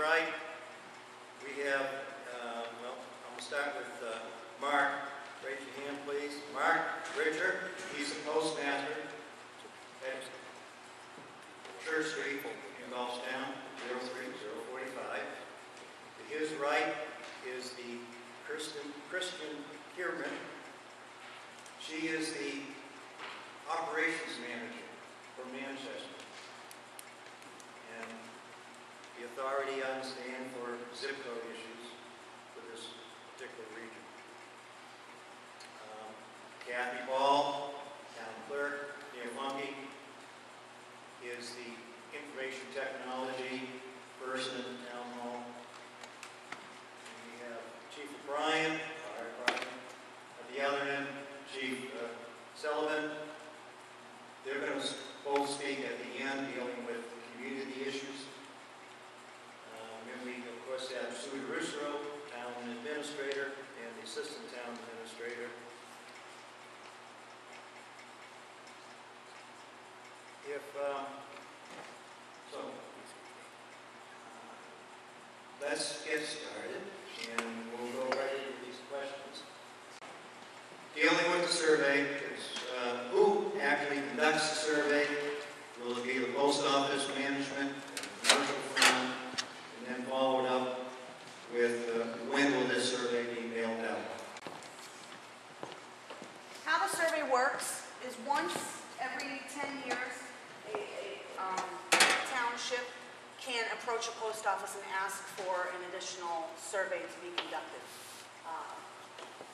right, we have, uh, well, I'm gonna start with uh, Mark. Raise your hand, please. Mark Richard, he's the postmaster at Church Street in Goffstown, 03045. To his right is the Kristen, Christian Kierman. She is the operations manager for Manchester. And the authority, I understand, for zip code issues for this particular region. Um, Kathy Ball, town clerk, Neil Funky, is the information technology person in the town hall. And we have Chief O'Brien, fire department. At the other end, Chief uh, Sullivan. They're going to both speak at the end, dealing with community issues. Um, Then we, of course, have Sue DeRusso, town administrator, and the assistant town administrator. If, um, so, let's get started, and we'll go right into these questions. Dealing with the survey, is, uh, who actually conducts the survey? Will it be the post office management, the commercial firm, and then followed up with, uh, when will this survey be mailed out? How the survey works is once every 10 years, a, a um, township can approach a post office and ask for an additional survey to be conducted. Uh,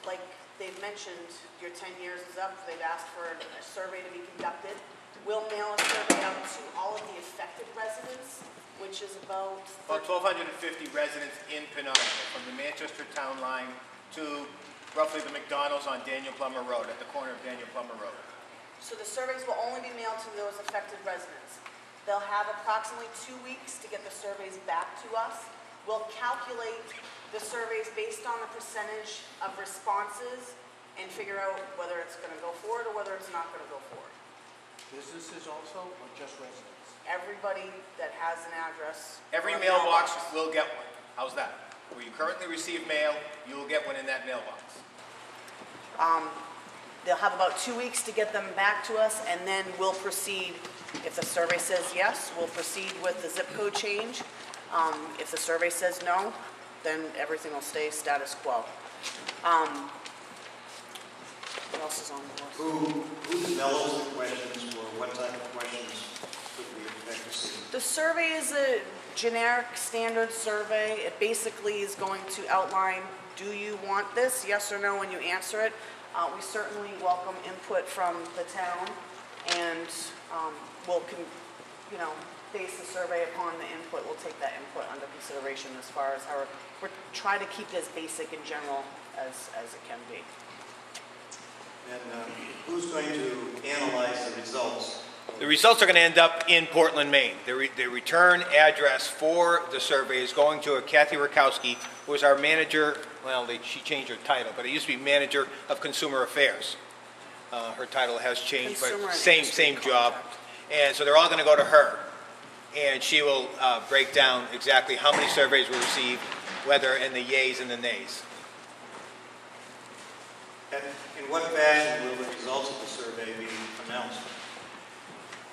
Like they've mentioned, your 10 years is up, they've asked for a survey to be conducted. We'll mail a survey out to all of the affected residents, which is about About 1,250 residents in Pinardville, from the Manchester Town Line to roughly the McDonald's on Daniel Plummer Road, at the corner of Daniel Plummer Road. So the surveys will only be mailed to those affected residents. They'll have approximately two weeks to get the surveys back to us. We'll calculate the surveys based on the percentage of responses and figure out whether it's gonna go forward or whether it's not gonna go forward. Businesses also, or just residents? Everybody that has an address. Every or mailbox will get one. How's that? Where you currently receive mail, you will get one in that mailbox. Um, They'll have about two weeks to get them back to us, and then we'll proceed. If the survey says yes, we'll proceed with the zip code change. Um, If the survey says no, then everything will stay status quo. Um, What else is on the list? Who, who develops the questions, or what type of questions could we expect to see? The survey is a generic, standard survey. It basically is going to outline, do you want this, yes or no, when you answer it. Uh, We certainly welcome input from the town, and um, we'll, con- you know, base the survey upon the input. We'll take that input under consideration as far as our, we're trying to keep it as basic and general as, as it can be. And uh, who's going to analyze the results? The results are going to end up in Portland, Maine. The, re- the return address for the survey is going to a Kathy Rakowski, who is our manager, well, they, she changed her title, but it used to be manager of consumer affairs. Uh, her title has changed, Consumer but and same, industry same job. And so they're all going to go to her. And she will uh, break down exactly how many surveys were received, whether in the yays and the nays. And in what fashion will the results of the survey be announced?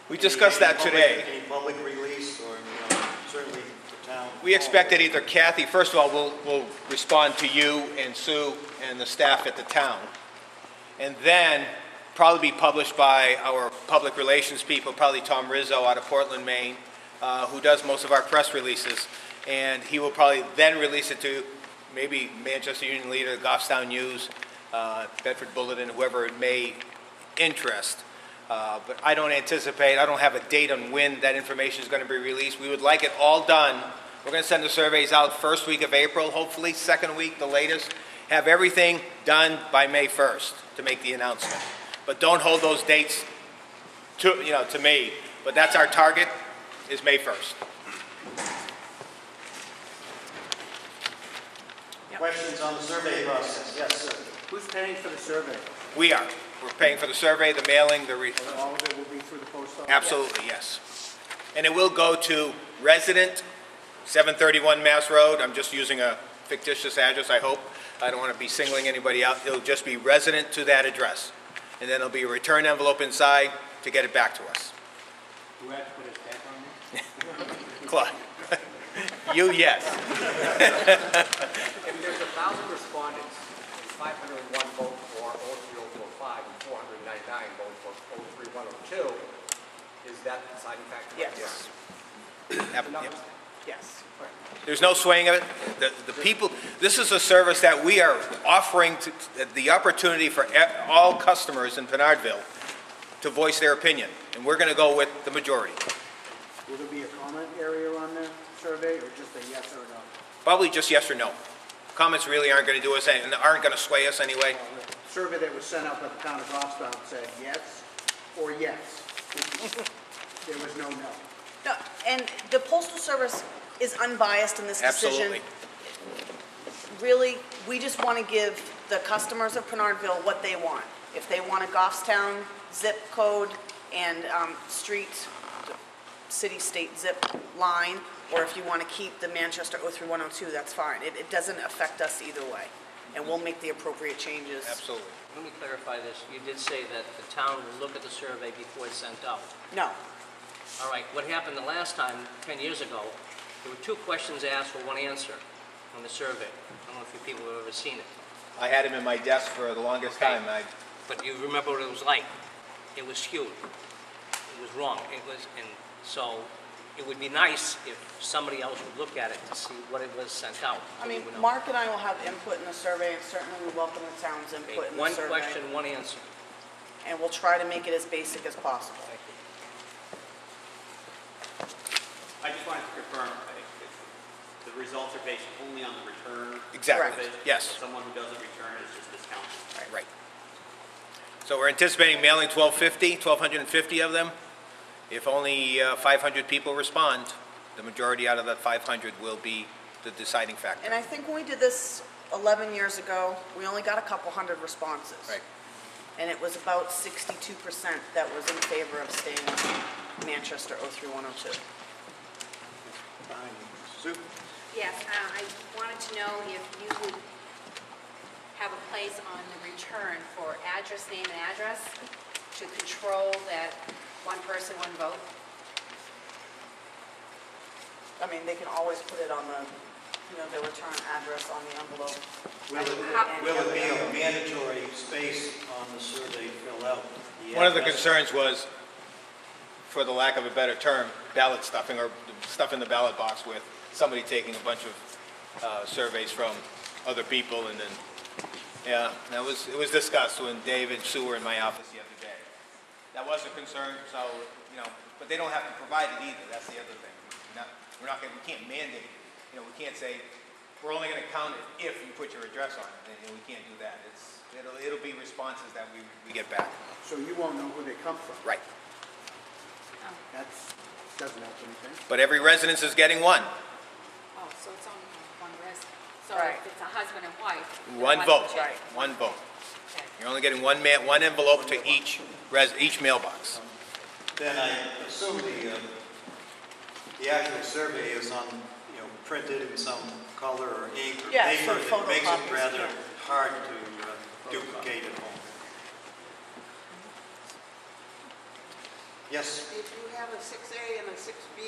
We discussed Any that public- today. Any public release, or, you know, certainly the town? We expect that either Kathy, first of all, will, will respond to you and Sue and the staff at the town. And then probably be published by our public relations people, probably Tom Rizzo out of Portland, Maine, uh, who does most of our press releases. And he will probably then release it to maybe Manchester Union Leader, Goffstown News, uh, Bedford Bulletin, whoever it may interest. Uh, But I don't anticipate, I don't have a date on when that information is going to be released. We would like it all done. We're going to send the surveys out first week of April, hopefully, second week, the latest. Have everything done by May 1st to make the announcement. But don't hold those dates to, you know, to me. But that's our target, is May 1st. Questions on the survey process? Yes, sir. Who's paying for the survey? We are. We're paying for the survey, the mailing, the, re- Or All of it will be through the post office? absolutely, yes. And it will go to resident 731 Mass Road, I'm just using a fictitious address, I hope. I don't want to be singling anybody out. It'll just be resident to that address. And then there'll be a return envelope inside to get it back to us. Do we have to put a stamp on this? Claude? You, yes. If there's a thousand respondents, five hundred and one vote for O three oh four five and four hundred and ninety-nine vote for O three one oh two, is that the deciding factor? Yes, Yep, yep. yes. There's no swaying of it. The, the people, this is a service that we are offering to, the opportunity for all customers in Pinardville to voice their opinion, and we're gonna go with the majority. Will there be a comment area on the survey, or just a yes or no? Probably just yes or no. Comments really aren't gonna do us, any- and aren't gonna sway us anyway. Well, the Survey that was sent out by the town of Goffstown said yes or yes. There was no no. No, And the postal service is unbiased in this decision. Absolutely. Really, we just want to give the customers of Pinardville what they want. If they want a Goffstown zip code and um, street, city-state zip line, or if you want to keep the Manchester 03102, that's fine. It, it doesn't affect us either way, and we'll make the appropriate changes. Absolutely. Let me clarify this. You did say that the town will look at the survey before it's sent out. No, All right, what happened the last time, 10 years ago, there were two questions asked for one answer on the survey. I don't know if you people have ever seen it, I had him in my desk for the longest Okay. time. I, but you remember what it was like. It was skewed. It was wrong. It was, and so it would be nice if somebody else would look at it to see what it was sent out. I so we mean, know. Mark and I will have input in the survey, and certainly we welcome the town's Okay, input in the One survey. question, one answer. And we'll try to make it as basic as possible. Thank you. I just wanted to confirm, uh, I think if the results are based only on the return. Exactly, visit, yes. Someone who doesn't return is just discounted. right. So we're anticipating mailing 1250, 1,250 of them. If only uh, 500 people respond, the majority out of that 500 will be the deciding factor. And I think when we did this 11 years ago, we only got a couple hundred responses. Right. And it was about 62% that was in favor of staying with Manchester 03102. Sue? Yes, uh, I wanted to know if you would have a place on the return for address, name, and address to control that one person, one vote? I mean, they can always put it on the, you know, the return address on the envelope. Will it, will it be a mandatory space on the survey fill out? One of the address? concerns was, for the lack of a better term, ballot stuffing, or stuff in the ballot box with somebody taking a bunch of uh, surveys from other people, and then, yeah, that was, it was discussed when Dave and Sue were in my office the other day. That was a concern, so, you know, but they don't have to provide it either, that's the other thing. We're not, we're not gonna, we can't mandate, you know, we can't say, we're only gonna count it if you put your address on it, and we can't do that. It's, it'll, it'll be responses that we, we get back. So you won't know who they come from. Right. That's, doesn't help anything. But every residence is getting one. Oh, so it's only one resident. So Right. if it's a husband and wife. then One vote, check. one vote. Okay. You're only getting one ma, one envelope to each res, each mailbox. Then I assume the, uh, the actual survey is on, you know, printed in some color or ink or Yeah, paper some that makes it photocopies, rather yeah. hard to uh, duplicate at home. Yes? If you have a six A and a six B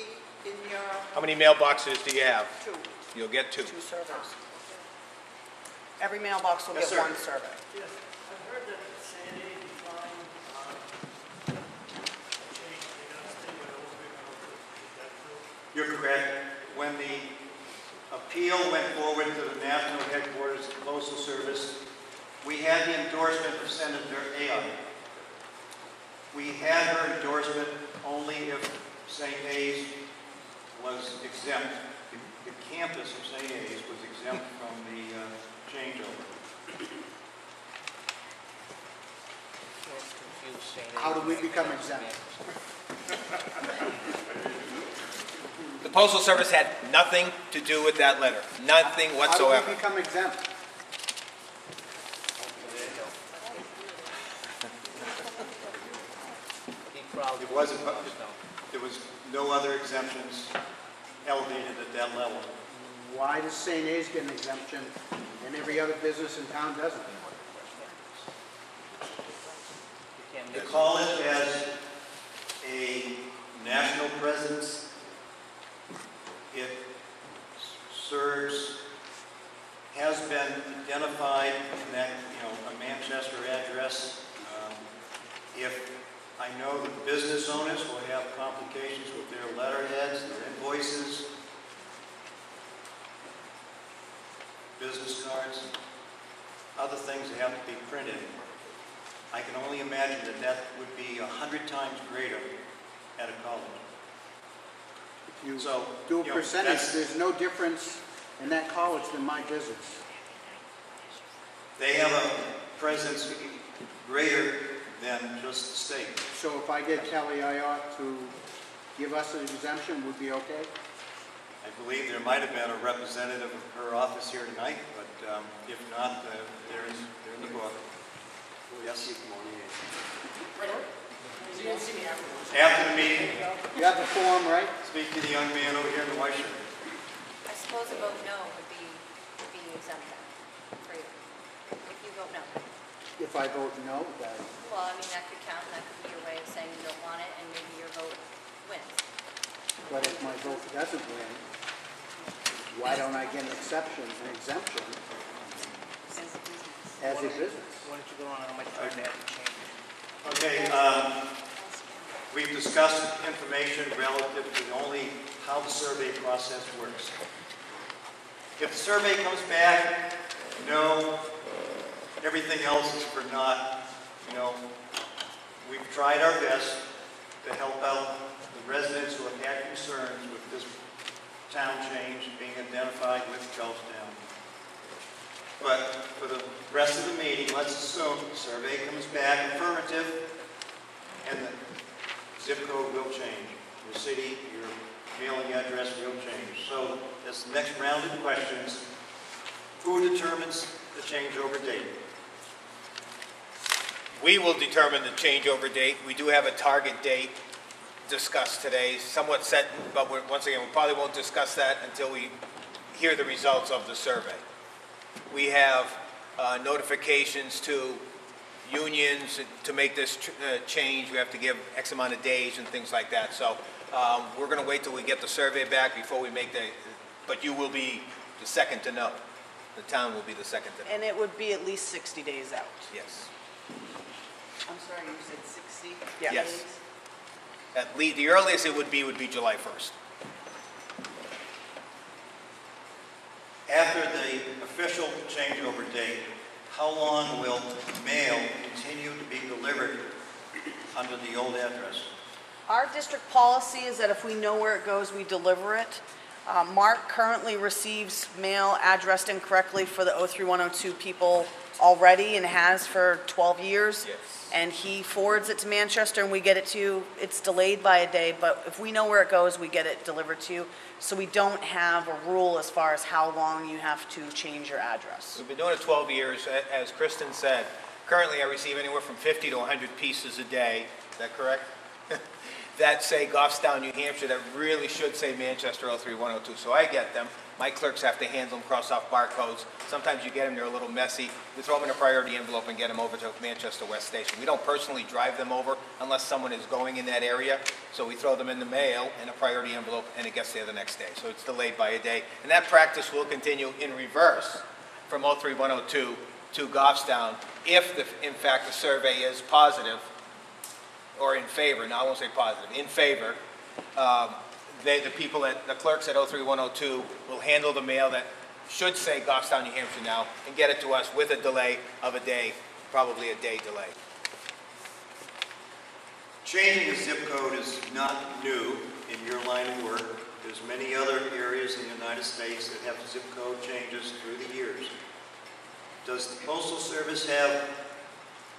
in your How many mailboxes do you have? two, You'll get two. Two surveys. Every mailbox will Yes, get sir. one survey. Yes, I heard that sanity decline, uh, changed, they're gonna stay with old, we're gonna, is that true? You're correct. When the appeal went forward to the national headquarters of the Postal Service, we had the endorsement of Senator Ayotte. We had her endorsement only if St. A's was exempt. The- The campus of St. A's was exempt from the uh, changeover. It's confused, saying How do we become exempt? The postal service had nothing to do with that letter, nothing whatsoever. How do whatsoever. we become exempt? Be proud. It wasn't, there was no other exemptions elevated at that level. Why does St. A's get an exemption and every other business in town doesn't? The college has a national presence. It serves, has been identified in that, you know, a Manchester address. Um, If, I know that business owners will have complications with their letterheads, their invoices, business cards, other things that have to be printed. I can only imagine that that would be a hundred times greater at a college. If you So, do a you know, percentage, there's no difference in that college than my business. They have a presence greater than just the state. So if I get Kelly Ayotte to give us an exemption, would be okay? I believe there might have been a representative of her office here tonight, but um, if not, uh, there is, they're in the book. Yes? After the meeting, You have the form, right? speak to the young man over here in the white shirt. I suppose a vote no would be, would be exempt then, for you, if you vote no. If I vote no, that, Well, I mean, that could count, and that could be your way of saying you don't want it, and maybe your vote wins. but if my vote doesn't win, why don't I get an exception, an exemption As a business. as a business? Why don't you go on how much time they have to change? Okay, um, we've discussed information relative to only how the survey process works. If the survey comes back, no, everything else is for naught, you know, we've tried our best to help out the residents who have had concerns with this town change being identified with Charlestown. But for the rest of the meeting, let's assume the survey comes back affirmative, and the zip code will change. Your city, your mailing address will change. So this next round of questions, who determines the changeover date? We will determine the changeover date. We do have a target date discussed today, somewhat set, but we're, once again, we probably won't discuss that until we hear the results of the survey. We have uh, notifications to unions to make this tr- uh, change. We have to give X amount of days and things like that. So um, we're going to wait till we get the survey back before we make the, but you will be the second to know. The town will be the second to know. And it would be at least 60 days out. Yes. I'm sorry, you said 60? Yeah. Yes. At least, the earliest it would be would be July 1st. After the official changeover date, how long will mail continue to be delivered under the old address? Our district policy is that if we know where it goes, we deliver it. Uh, Mark currently receives mail addressed incorrectly for the 03102 people already and has for 12 years. Yes. And he forwards it to Manchester and we get it to you. It's delayed by a day, but if we know where it goes, we get it delivered to you. So we don't have a rule as far as how long you have to change your address. We've been doing it 12 years. As Kristen said, currently I receive anywhere from 50 to 100 pieces a day. Is that correct? That say Goffstown, New Hampshire, that really should say Manchester 03102. So I get them. My clerks have to handle them, cross off barcodes. Sometimes you get them, they're a little messy. We throw them in a priority envelope and get them over to Manchester West Station. We don't personally drive them over unless someone is going in that area. So we throw them in the mail in a priority envelope and it gets there the next day. So it's delayed by a day. And that practice will continue in reverse from 03102 to Goffstown if, the- in fact, the survey is positive or in favor, no, I won't say positive, in favor, um, they, the people at, the clerks at 03102 will handle the mail that should say Goffstown, New Hampshire now, and get it to us with a delay of a day, probably a day delay. Changing a zip code is not new in your line of work. There's many other areas in the United States that have zip code changes through the years. Does the Postal Service have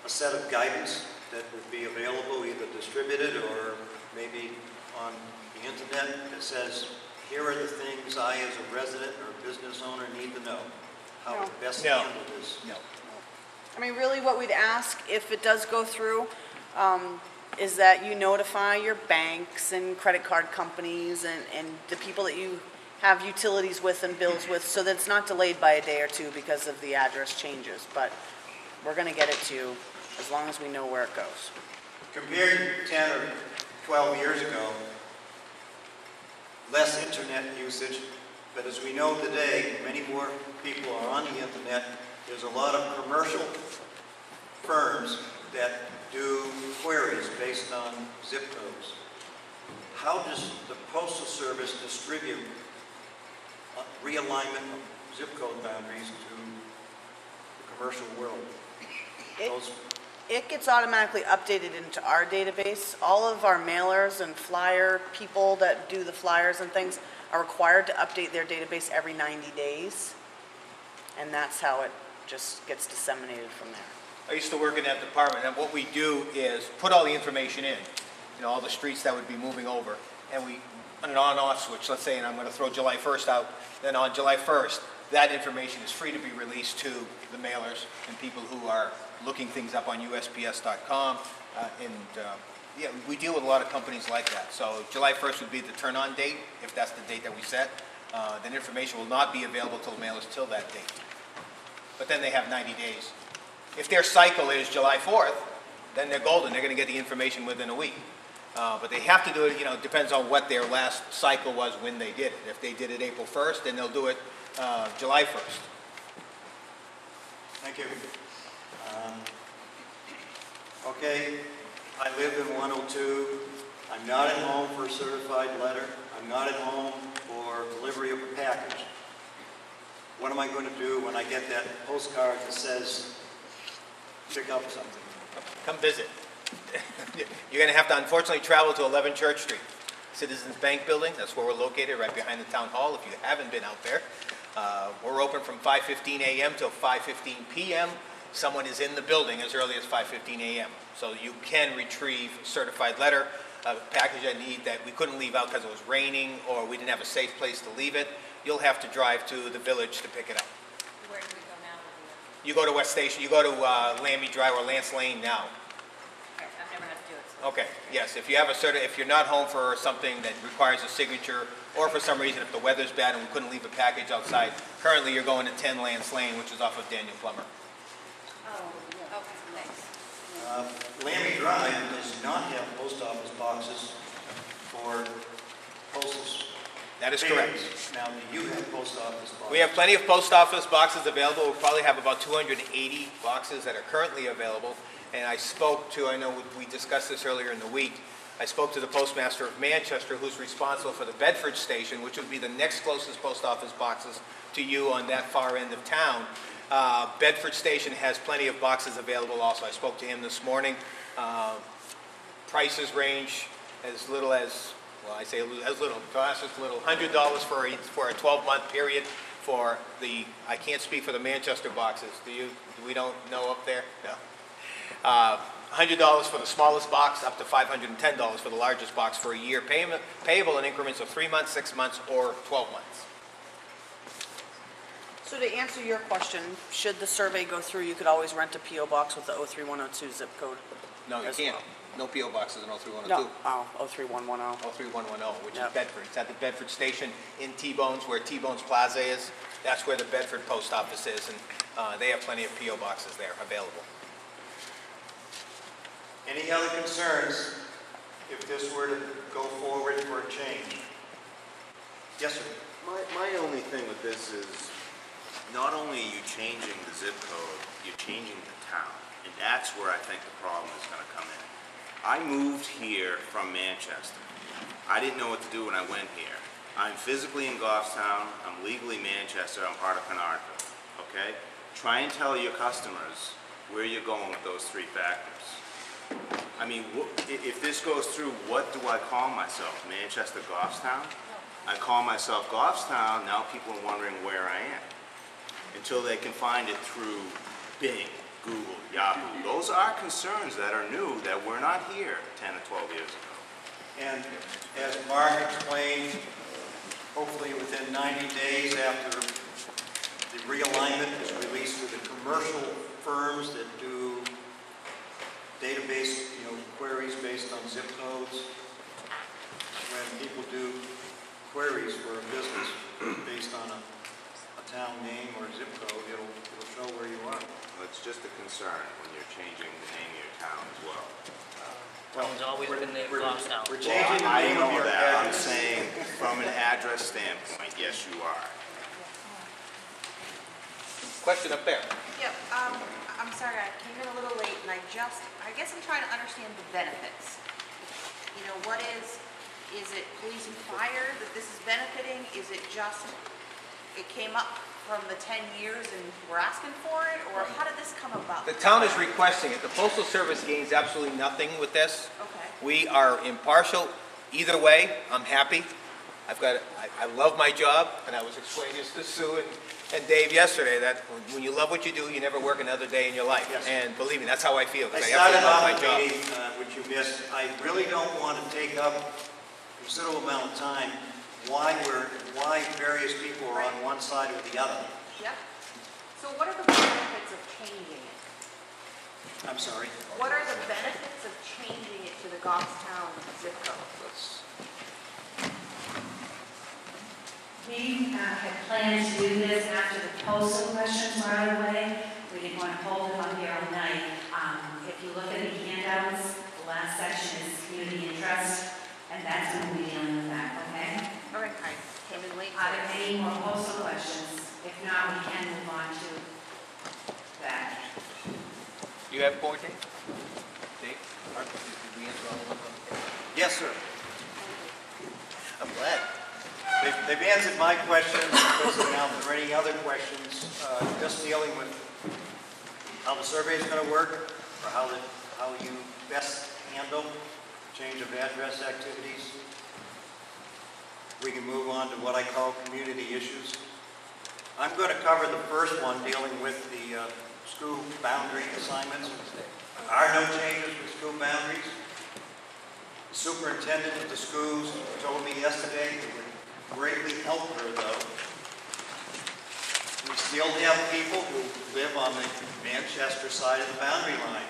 a set of guidance that would be available, either distributed or maybe on the internet that says, here are the things I as a resident or business owner need to know? How to best No. handle this? No. I mean, really what we'd ask, if it does go through, um, is that you notify your banks and credit card companies and, and the people that you have utilities with and bills with, so that it's not delayed by a day or two because of the address changes. But we're gonna get it to you as long as we know where it goes. Compared to 10 or 12 years ago, less internet usage, but as we know today, many more people are on the internet. There's a lot of commercial firms that do queries based on zip codes. How does the postal service distribute uh, realignment of zip code boundaries to the commercial world? It- Those It gets automatically updated into our database. All of our mailers and flyer people that do the flyers and things are required to update their database every 90 days. And that's how it just gets disseminated from there. I used to work in that department, and what we do is put all the information in, you know, all the streets that would be moving over, and we, on an on-off switch, let's say, and I'm gonna throw July 1st out, then on July 1st, that information is free to be released to the mailers and people who are looking things up on USPS.com, uh, and, uh, yeah, we deal with a lot of companies like that. So July 1st would be the turn-on date, if that's the date that we set, uh, then information will not be available to the mailers till that date. But then they have 90 days. If their cycle is July 4th, then they're golden, they're going to get the information within a week. Uh, But they have to do it, you know, depends on what their last cycle was when they did it. If they did it April 1st, then they'll do it uh, July 1st. Thank you. Um, Okay, I live in 102. I'm not at home for a certified letter. I'm not at home for delivery of a package. What am I going to do when I get that postcard that says, pick up something? Come visit. You're going to have to unfortunately travel to 11 Church Street, Citizens Bank Building, that's where we're located, right behind the town hall, if you haven't been out there. Uh, We're open from 5:15 a.m. till 5:15 p.m. Someone is in the building as early as 5:15 a.m. So you can retrieve a certified letter, a package I need that we couldn't leave out because it was raining, or we didn't have a safe place to leave it. You'll have to drive to the village to pick it up. Where do we go now? You go to West Station, you go to uh, Drive or Lance Lane now. that? I've never had to do it. so- Okay, yes, if you have a certi, if you're not home for something that requires a signature, or for some reason if the weather's bad and we couldn't leave a package outside, currently you're going to 10 Lance Lane, which is off of Daniel Plummer. Oh, okay, thanks. Uh, Lambie Drive does not have post office boxes for postal That is correct. Now, do you have post office boxes? We have plenty of post office boxes available, we probably have about 280 boxes that are currently available, and I spoke to, I know we discussed this earlier in the week, I spoke to the postmaster of Manchester, who's responsible for the Bedford station, which would be the next closest post office boxes to you on that far end of town. Uh, Bedford station has plenty of boxes available also, I spoke to him this morning. Uh, Prices range as little as, well, I say as little, it's little, $100 for a, for a 12-month period for the, I can't speak for the Manchester boxes, do you, we don't know up there? No. Uh, $100 for the smallest box, up to $510 for the largest box for a year payment, payable in increments of three months, six months, or 12 months. So to answer your question, should the survey go through, you could always rent a PO box with the 03102 zip code. No, you As can't. well. No PO boxes in 03102. No, oh, 03110. 03110, which is Yep. Bedford. It's at the Bedford Station in T-Bones, where T-Bones Plaza is. That's where the Bedford Post Office is, and uh, they have plenty of PO boxes there available. Any other concerns if this were to go forward for a change? Yes, sir. My, my only thing with this is, not only are you changing the zip code, you're changing the town. And that's where I think the problem is gonna come in. I moved here from Manchester. I didn't know what to do when I went here. I'm physically in Goffstown, I'm legally Manchester, I'm part of Canarca, okay? Try and tell your customers where you're going with those three factors. I mean, if this goes through, what do I call myself? Manchester Goffstown? I call myself Goffstown, now people are wondering where I am. Until they can find it through Bing, Google, Yahoo. Those are concerns that are new, that were not here 10 or 12 years ago. And as Mark explained, hopefully within 90 days after the realignment is released to the commercial firms that do database, you know, queries based on zip codes. When people do queries for a business based on a, a town name or a zip code, it'll, it'll show where you are. It's just a concern when you're changing the name of your town as well. Town's always been named We're- Goffstown. We're changing the I name of know your that, I'm address. saying from an address standpoint, yes, you are. Question up there. Yep, um, I'm sorry, I came in a little late and I just, I guess I'm trying to understand the benefits. You know, what is, is it police and fire that this is benefiting? Is it just, it came up from the 10 years and we're asking for it? Or how did this come about? The town is requesting it. The postal service gains absolutely nothing with this. Okay. We are impartial. Either way, I'm happy. I've got, I, I love my job, and I was explaining this to Sue and, and Dave yesterday, that when- when you love what you do, you never work another day in your life. Yes. And believe me, that's how I feel, I I started absolutely off my the job. meeting, uh, which you missed, I really don't want to take up a considerable amount of time why we're, why various people are on one side or the other. Yep. So what are the benefits of changing it? I'm sorry. What are the benefits of changing it to the Goffstown zip code? Let's- We uh, had planned to do this after the postal questions were out of the way. We didn't want to hold them up here all night. Um, If you look at the handouts, the last section is community interest, and that's when we'll be dealing with that, okay? All right, I came in late. Are there any more postal questions? If not, we can move on to that. You have more, Dave? Dave? Did we answer all of them? Yes, sir. I'm glad. They've, they've answered my questions, if there are any other questions, uh, just dealing with how the survey is going to work, or how the, how you best handle change of address activities. We can move on to what I call community issues. I'm going to cover the first one, dealing with the uh, school boundary assignments. There are no changes with school boundaries. The Superintendent of the schools told me yesterday greatly help her, though. We still have people who live on the Manchester side of the boundary line.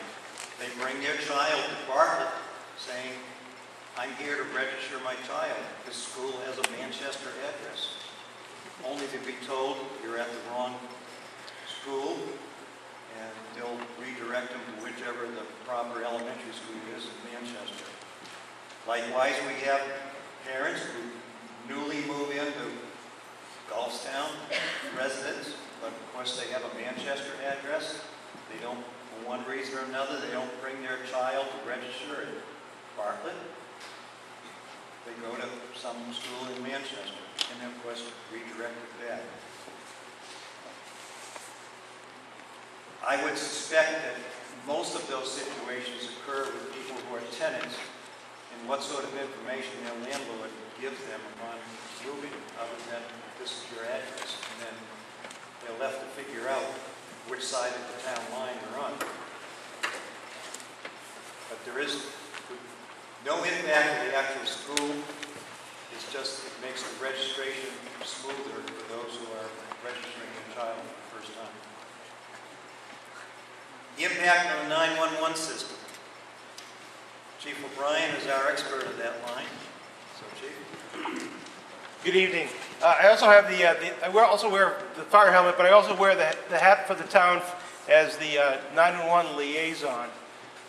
They bring their child to Bartlett saying, I'm here to register my child. This school has a Manchester address. Only to be told you're at the wrong school, and they'll redirect them to whichever the proper elementary school is in Manchester. Likewise, we have parents who newly move into Goffstown residents, but of course they have a Manchester address. They don't, for one reason or another, they don't bring their child to register in Bartlett. They go to some school in Manchester, and then of course redirected back. I would suspect that most of those situations occur with people who are tenants and what sort of information their landlord gives them upon moving, other than this is your address. And then they're left to figure out which side of the town line they're on. But there is no impact to the actual school. It's just, it makes the registration smoother for those who are registering their child for the first time. The impact on the 911 system. Chief O'Brien is our expert of that line. Good evening. Uh, I also have the, uh, the- I wear- also wear the fire helmet, but I also wear the the hat for the town as the uh, 911 liaison.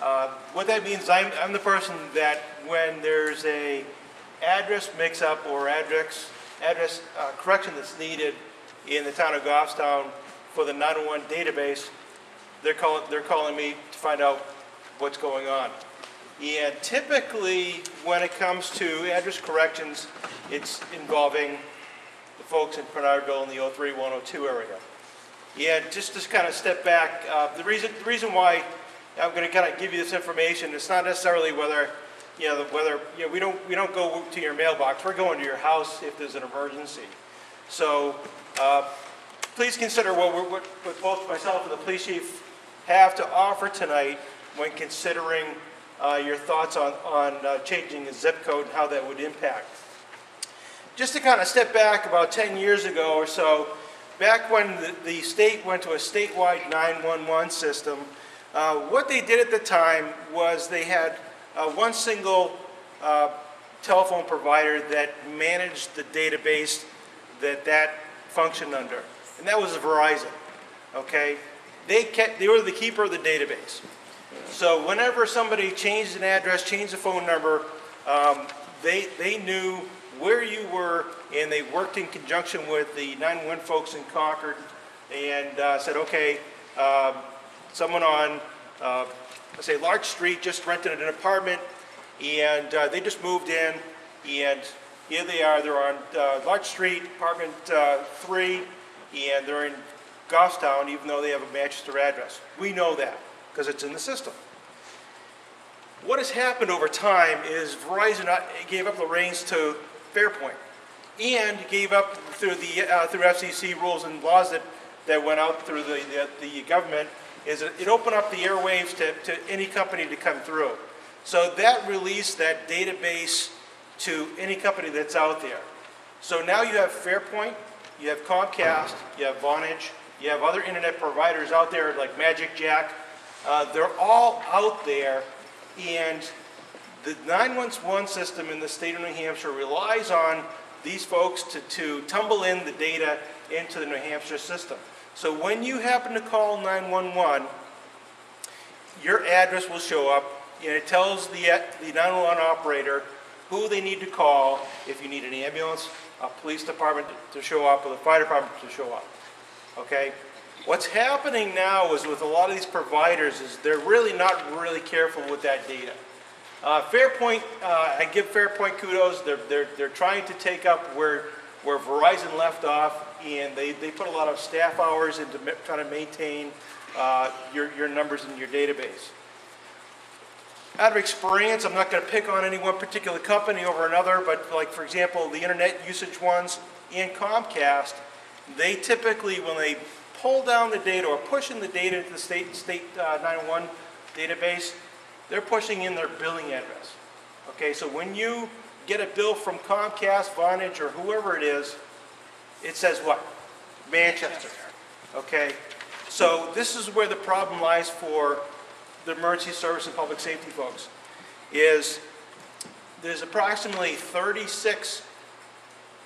Uh, What that means, I'm I'm the person that when there's a address mix-up or address, address uh, correction that's needed in the town of Goffstown for the 911 database, they're calling, they're calling me to find out what's going on. And typically, when it comes to address corrections, it's involving the folks in Pinardville in the 03102 area. Yeah, just to kind of step back, uh, the reason, the reason why I'm going to kind of give you this information, it's not necessarily whether, you know, whether, you know, we don't, we don't go to your mailbox, we're going to your house if there's an emergency. So, uh, please consider what, what, what both myself and the police chief have to offer tonight when considering uh, your thoughts on, on uh, changing the zip code and how that would impact. Just to kind of step back about 10 years ago or so, back when the, the state went to a statewide 911 system, Uh, What they did at the time was they had uh, one single uh, telephone provider that managed the database that that functioned under, and that was Verizon, okay? They kept, they were the keeper of the database. So whenever somebody changed an address, changed a phone number, um, they, they knew where you were, and they worked in conjunction with the 911 folks in Concord, and uh, said, okay, um, someone on, uh, say, Larch Street just rented an apartment, and uh, they just moved in, and here they are, they're on uh, Larch Street, apartment uh, three, and they're in Goffstown, even though they have a Manchester address. We know that, because it's in the system. What has happened over time is Verizon gave up the reins to Fairpoint, and gave up through the, uh, through FCC rules and laws that, that went out through the, the, the government, is it it opened up the airwaves to, to any company to come through. So that released that database to any company that's out there. So now you have Fairpoint, you have Comcast, you have Vonage, you have other internet providers out there like Magic Jack. Uh, they're all out there, and the 911 system in the state of New Hampshire relies on these folks to, to tumble in the data into the New Hampshire system. So when you happen to call 911, your address will show up, and it tells the, the 911 operator who they need to call if you need an ambulance, a police department to show up, or the fire department to show up. Okay? What's happening now is with a lot of these providers is they're really not really careful with that data. Uh, Fairpoint, uh, I give Fairpoint kudos. They're, they're, they're trying to take up where, where Verizon left off, and they, they put a lot of staff hours into trying to maintain uh, your, your numbers in your database. Out of experience, I'm not going to pick on any one particular company over another, but like, for example, the internet usage ones and Comcast, they typically, when they pull down the data or pushing the data into the state, state uh, 911 database, they're pushing in their billing address. Okay, so when you get a bill from Comcast, Vonage, or whoever it is, it says what? Manchester. Okay, so this is where the problem lies for the emergency service and public safety folks, is there's approximately 36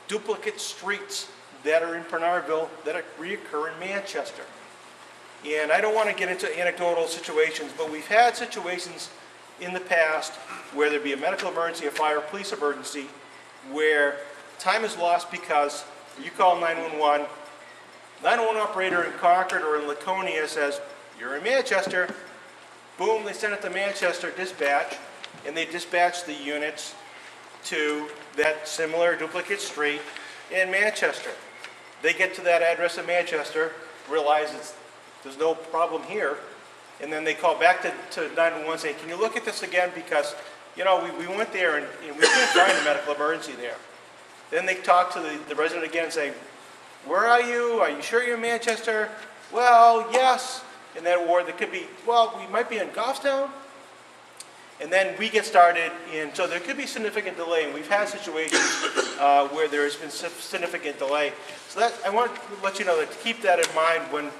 duplicate streets that are in Pinardville that reoccur in Manchester. And I don't want to get into anecdotal situations, but we've had situations in the past where there'd be a medical emergency, a fire, a police emergency, where time is lost because you call 911, 911 operator in Concord or in Laconia says, you're in Manchester. Boom, they send it to Manchester dispatch, and they dispatch the units to that similar duplicate street in Manchester. They get to that address in Manchester, realize it's, there's no problem here, and then they call back to, to 911 saying, can you look at this again? Because, you know, we, we went there and, and we couldn't find a medical emergency there. Then they talk to the, the resident again and say, where are you? Are you sure you're in Manchester? Well, yes. And then, or there could be, well, we might be in Goffstown. And then we get started, and so there could be significant delay, and we've had situations uh, where there has been significant delay. So that, I want to let you know that to keep that in mind when,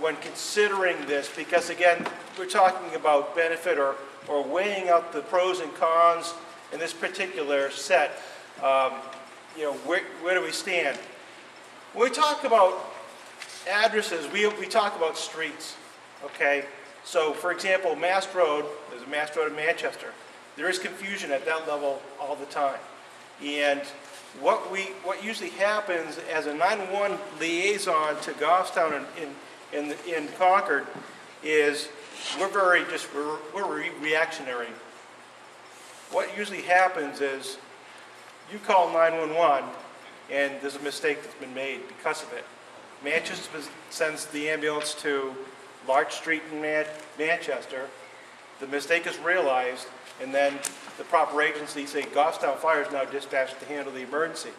when considering this, because again, we're talking about benefit or, or weighing out the pros and cons in this particular set. Um, You know, where, where do we stand? When we talk about addresses, we, we talk about streets, okay? So, for example, Mast Road, there's a Mast Road in Manchester. There is confusion at that level all the time. And what we, what usually happens as a 911 liaison to Goffstown in, in, in, in Concord is we're very just, we're, we're re- reactionary. What usually happens is you call 911 and there's a mistake that's been made because of it. Manchester sends the ambulance to Larch Street in Man- Manchester. The mistake is realized, and then the proper agency, say Goffstown Fire, is now dispatched to handle the emergency.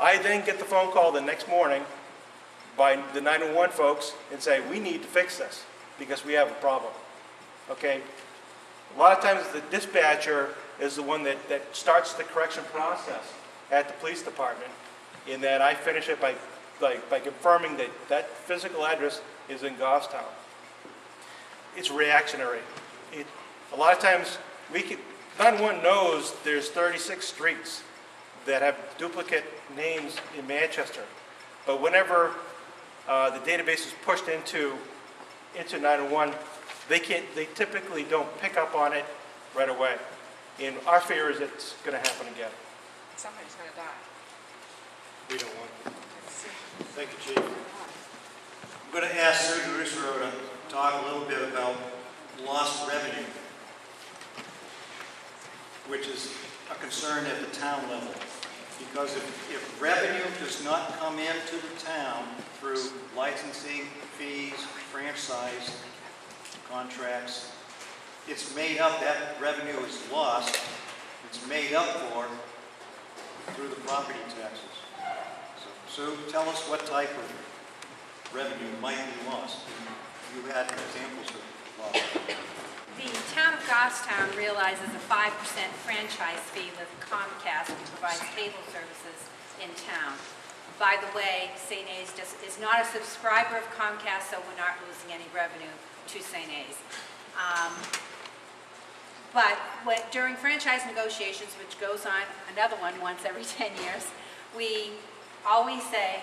I then get the phone call the next morning by the 911 folks and say, we need to fix this because we have a problem. Okay? A lot of times the dispatcher is the one that, that starts the correction process at the police department. And then I finish it by, by, by confirming that that physical address is in Goffstown. it's reactionary. It, a lot of times, we can, 911 knows there's 36 streets that have duplicate names in Manchester. But whenever uh, the database is pushed into, into 911, they can't, they typically don't pick up on it right away. And our fear is it's going to happen again. Somebody's gonna die. We don't want it. Thank you, Chief. I'm going to ask Sue Russo to talk a little bit about lost revenue, which is a concern at the town level. Because if, if revenue does not come into the town through licensing fees, franchise contracts, it's made up, that revenue is lost, it's made up for through the property taxes. So, Sue, tell us what type of revenue might be lost. You had examples of loss. The town of Goffstown realizes a 5% franchise fee with Comcast, which provides cable services in town. By the way, St. A's just is not a subscriber of Comcast, so we're not losing any revenue to St. A's. Um, But during franchise negotiations, which goes on, another one once every 10 years, we always say,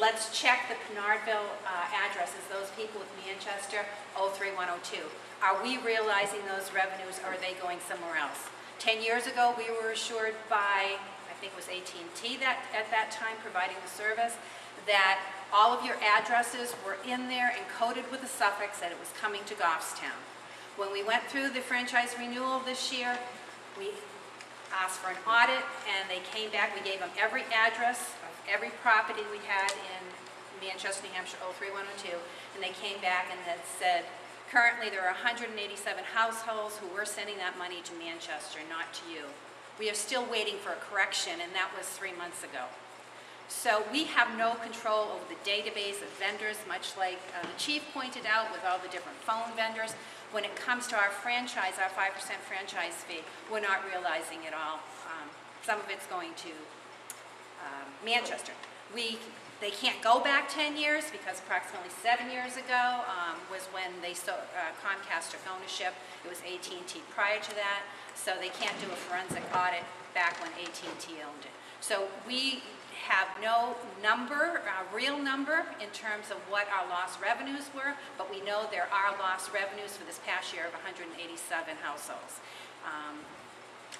let's check the Pinardville uh, addresses, those people with Manchester, 03102. Are we realizing those revenues, or are they going somewhere else? 10 years ago, we were assured by, I think it was at and t that, at that time, providing the service, that all of your addresses were in there and coded with a suffix that it was coming to Goffstown. When we went through the franchise renewal this year, we asked for an audit, and they came back, we gave them every address of every property we had in Manchester, New Hampshire, 03102, and they came back and said, currently there are 187 households who were sending that money to Manchester, not to you. We are still waiting for a correction, and that was three months ago. So we have no control over the database of vendors, much like uh, the chief pointed out with all the different phone vendors. When it comes to our franchise, our 5% franchise fee, we're not realizing it all. Um, Some of it's going to um, Manchester. We, they can't go back 10 years because approximately seven years ago um, was when they, so- uh, Comcast took ownership. It was at and t prior to that, so they can't do a forensic audit back when at and t owned it. So we have no number, a real number, in terms of what our lost revenues were, but we know there are lost revenues for this past year of 187 households. Um,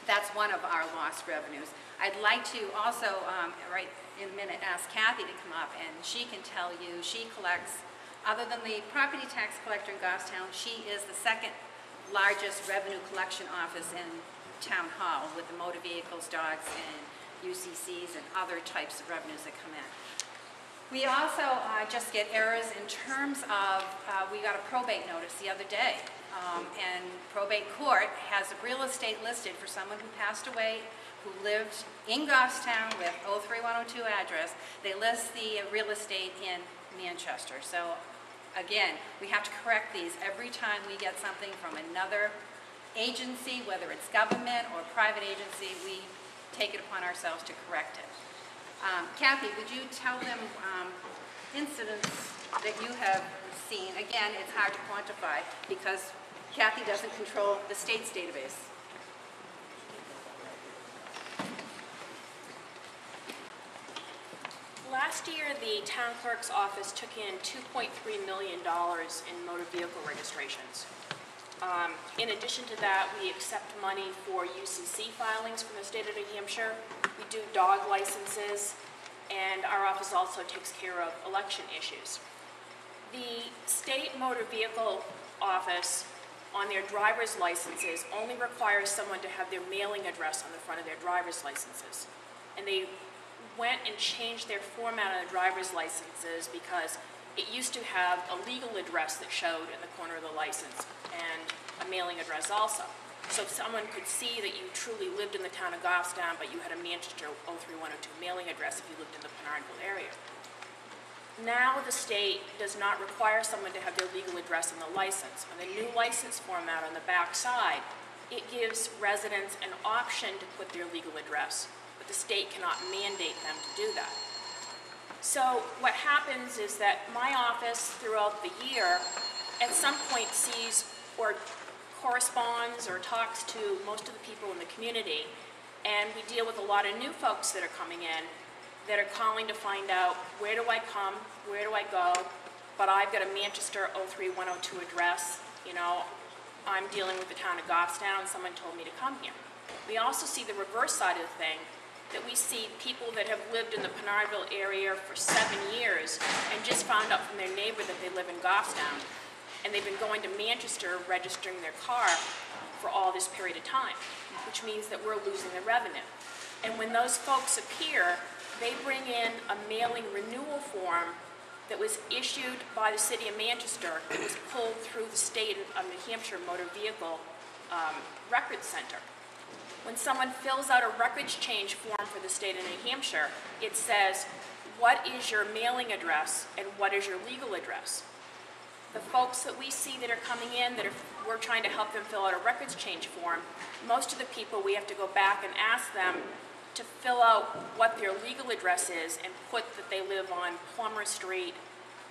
That's one of our lost revenues. I'd like to also, um, right in a minute, ask Kathy to come up, and she can tell you, she collects, other than the property tax collector in Goffstown, she is the second largest revenue collection office in Town Hall with the motor vehicles, dogs, and UCCs and other types of revenues that come in. We also uh, just get errors in terms of, uh, we got a probate notice the other day, um, and probate court has a real estate listed for someone who passed away, who lived in Goffstown with 03102 address. They list the real estate in Manchester. So again, we have to correct these every time we get something from another agency, whether it's government or private agency, we take it upon ourselves to correct it. Um, Kathy, would you tell them um, incidents that you have seen? Again, it's hard to quantify because Kathy doesn't control the state's database. Last year, the town clerk's office took in $2.3 million in motor vehicle registrations. Um, In addition to that, we accept money for UCC filings from the state of New Hampshire. We do dog licenses, and our office also takes care of election issues. The state motor vehicle office, on their driver's licenses, only requires someone to have their mailing address on the front of their driver's licenses. And they went and changed their format on the driver's licenses because it used to have a legal address that showed in the corner of the license and a mailing address also. So someone could see that you truly lived in the town of Goffstown, but you had a Manchester 03102 mailing address if you lived in the Pinardville area. Now the state does not require someone to have their legal address in the license. On the new license format on the back side, it gives residents an option to put their legal address, the state cannot mandate them to do that. So what happens is that my office throughout the year at some point sees or corresponds or talks to most of the people in the community. And we deal with a lot of new folks that are coming in that are calling to find out, where do I come, where do I go? But I've got a Manchester 03102 address, you know, I'm dealing with the town of Goffstown, someone told me to come here. We also see the reverse side of the thing, that we see people that have lived in the Pinardville area for seven years and just found out from their neighbor that they live in Goffstown. And they've been going to Manchester registering their car for all this period of time, which means that we're losing the revenue. And when those folks appear, they bring in a mailing renewal form that was issued by the city of Manchester. It was pulled through the state of New Hampshire Motor Vehicle um, Records Center. When someone fills out a records change form for the state of New Hampshire, it says, what is your mailing address and what is your legal address? The folks that we see that are coming in, that are, we're trying to help them fill out a records change form, most of the people, we have to go back and ask them to fill out what their legal address is and put that they live on Plummer Street,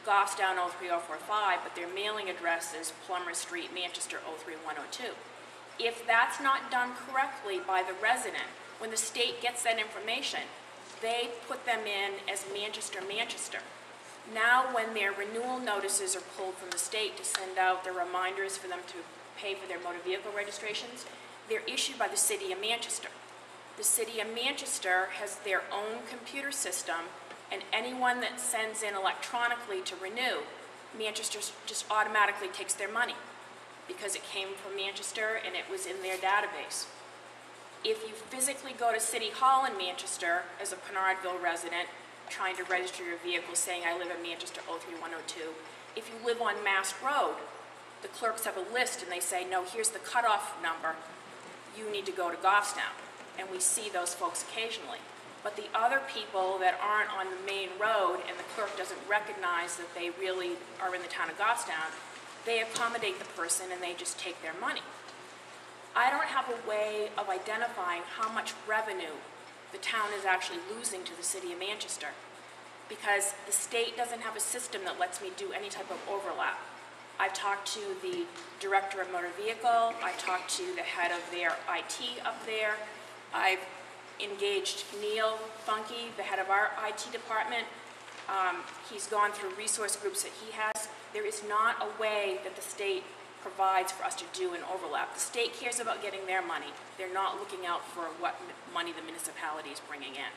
Goffstown 03045, but their mailing address is Plummer Street, Manchester 03102. If that's not done correctly by the resident, when the state gets that information, they put them in as Manchester, Manchester. Now, when their renewal notices are pulled from the state to send out the reminders for them to pay for their motor vehicle registrations, they're issued by the city of Manchester. The city of Manchester has their own computer system, and anyone that sends in electronically to renew, Manchester just automatically takes their money because it came from Manchester and it was in their database. If you physically go to City Hall in Manchester as a Pinardville resident, trying to register your vehicle saying I live in Manchester 03102, if you live on Mast Road, the clerks have a list and they say, no, here's the cutoff number, you need to go to Goffstown. And we see those folks occasionally. But the other people that aren't on the main road and the clerk doesn't recognize that they really are in the town of Goffstown, they accommodate the person and they just take their money. I don't have a way of identifying how much revenue the town is actually losing to the city of Manchester because the state doesn't have a system that lets me do any type of overlap. I've talked to the director of motor vehicle, I've talked to the head of their IT up there, I've engaged Neil Funky, the head of our IT department. Um, he's gone through resource groups that he has. There is not a way that the state provides for us to do an overlap. The state cares about getting their money. They're not looking out for what money the municipality is bringing in.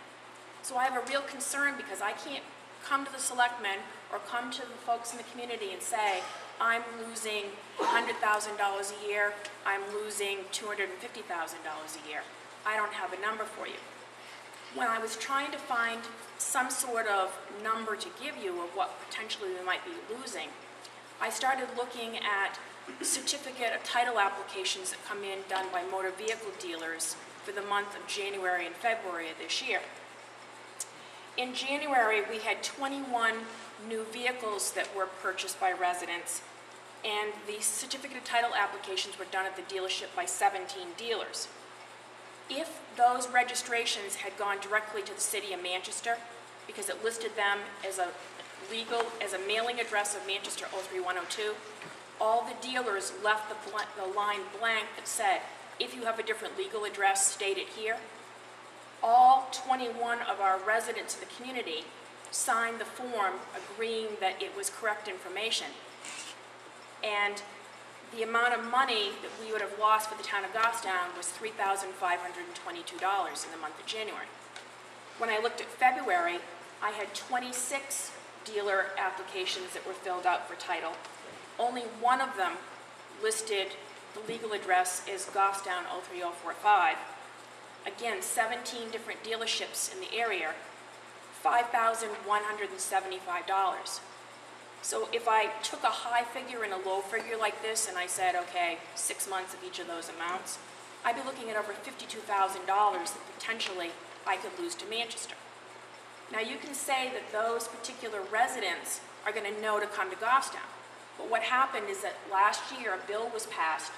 So I have a real concern because I can't come to the selectmen or come to the folks in the community and say, I'm losing $100,000 a year, I'm losing $250,000 a year. I don't have a number for you. When I was trying to find some sort of number to give you of what potentially we might be losing, I started looking at certificate of title applications that come in done by motor vehicle dealers for the month of January and February of this year. In January, we had 21 new vehicles that were purchased by residents, and the certificate of title applications were done at the dealership by 17 dealers. If those registrations had gone directly to the city of Manchester, because it listed them as a legal, as a mailing address of Manchester 03102, all the dealers left the, bl- the line blank that said, if you have a different legal address, state it here. All 21 of our residents of the community signed the form agreeing that it was correct information. And the amount of money that we would have lost for the town of Goffstown was $3,522 in the month of January. When I looked at February, I had 26 dealer applications that were filled out for title. Only one of them listed the legal address as Goffstown 03045. Again, 17 different dealerships in the area, $5,175. So if I took a high figure and a low figure like this and I said, okay, six months of each of those amounts, I'd be looking at over $52,000 that potentially I could lose to Manchester. Now you can say that those particular residents are going to know to come to Goffstown. But what happened is that last year a bill was passed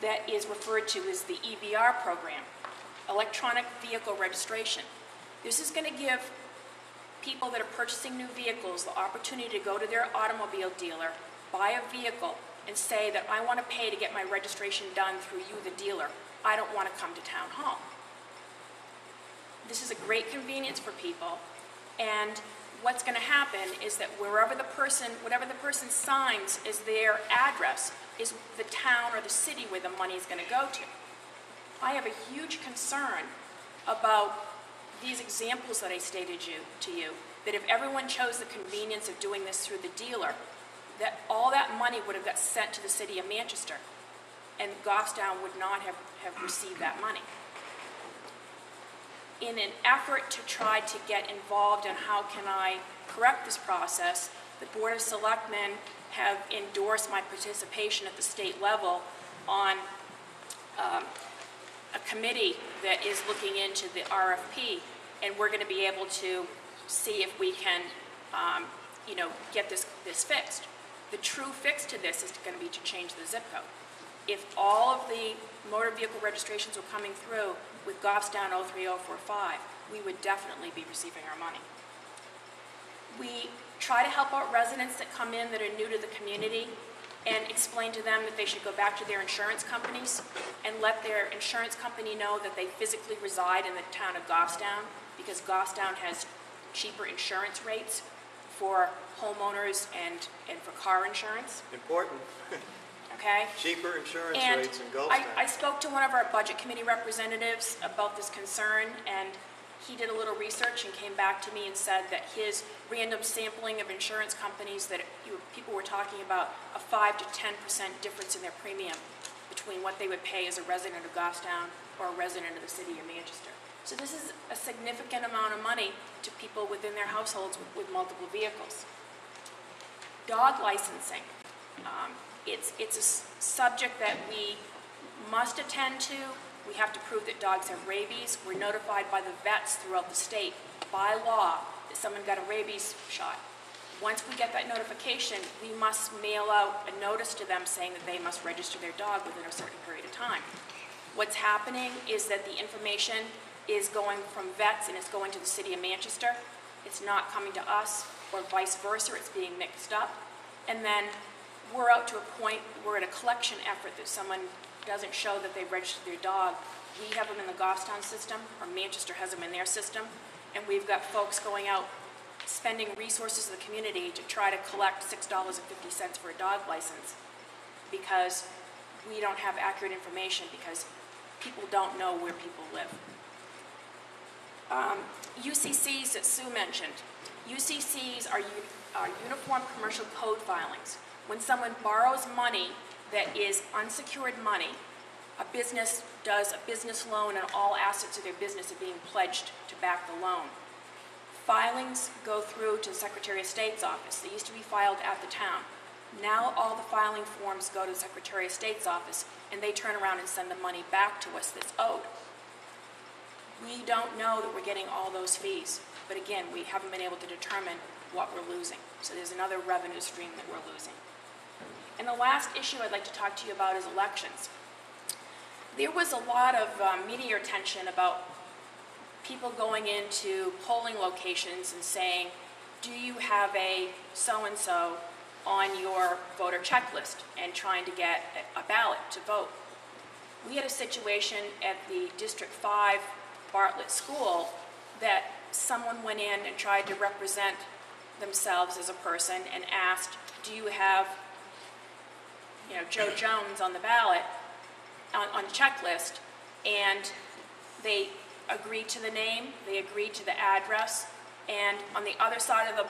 that is referred to as the EVR program, Electronic Vehicle Registration. This is going to give people that are purchasing new vehicles the opportunity to go to their automobile dealer buy a vehicle and say that I want to pay to get my registration done through you, the dealer. I don't want to come to town hall. This is a great convenience for people, and what's going to happen is that wherever the person, whatever the person signs is their address, is the town or the city where the money is going to go to. I have a huge concern about these examples that I stated you, to you, that if everyone chose the convenience of doing this through the dealer, that all that money would have got sent to the city of Manchester, and Goffstown would not have, have received that money. In an effort to try to get involved in how can I correct this process, the Board of Selectmen have endorsed my participation at the state level on um, a committee that is looking into the RFP, and we're going to be able to see if we can, um, you know, get this, this fixed. The true fix to this is going to be to change the zip code. If all of the motor vehicle registrations were coming through with Goffstown 03045, we would definitely be receiving our money. We try to help out residents that come in that are new to the community and explain to them that they should go back to their insurance companies and let their insurance company know that they physically reside in the town of Goffstown because Goffstown has cheaper insurance rates for homeowners and, and for car insurance, Important, okay? cheaper insurance And rates in I, I spoke to one of our budget committee representatives about this concern, and he did a little research and came back to me and said that his random sampling of insurance companies, that you- people were talking about a five to ten percent difference in their premium between what they would pay as a resident of Goffstown or a resident of the city of Manchester. So this is a significant amount of money to people within their households with, with multiple vehicles. Dog licensing. Um, It's, it's a subject that we must attend to. We have to prove that dogs have rabies. We're notified by the vets throughout the state by law that someone got a rabies shot. Once we get that notification, we must mail out a notice to them saying that they must register their dog within a certain period of time. What's happening is that the information is going from vets and it's going to the city of Manchester. It's not coming to us, or vice versa, it's being mixed up. And then we're out to a point, we're at a collection effort that someone doesn't show that they've registered their dog. We have them in the Goffstown system, or Manchester has them in their system, and we've got folks going out spending resources of the community to try to collect six dollars and fifty cents for a dog license because we don't have accurate information because people don't know where people live. Um, UCCs that Sue mentioned. UCCs are, are Uniform Commercial Code filings. When someone borrows money that is unsecured money, a business does a business loan and all assets of their business are being pledged to back the loan. Filings go through to the Secretary of State's office. They used to be filed at the town. Now all the filing forms go to the Secretary of State's office, and they turn around and send the money back to us that's owed. We don't know that we're getting all those fees, but again, we haven't been able to determine what we're losing. So there's another revenue stream that we're losing. And the last issue I'd like to talk to you about is elections. There was a lot of um, media attention about people going into polling locations and saying, do you have a so-and-so on your voter checklist and trying to get a ballot to vote? We had a situation at the District 5 Bartlett School that someone went in and tried to represent themselves as a person and asked, do you have, you know, Joe Jones on the ballot, on, on the checklist? And they agreed to the name, they agreed to the address, and on the other side of the,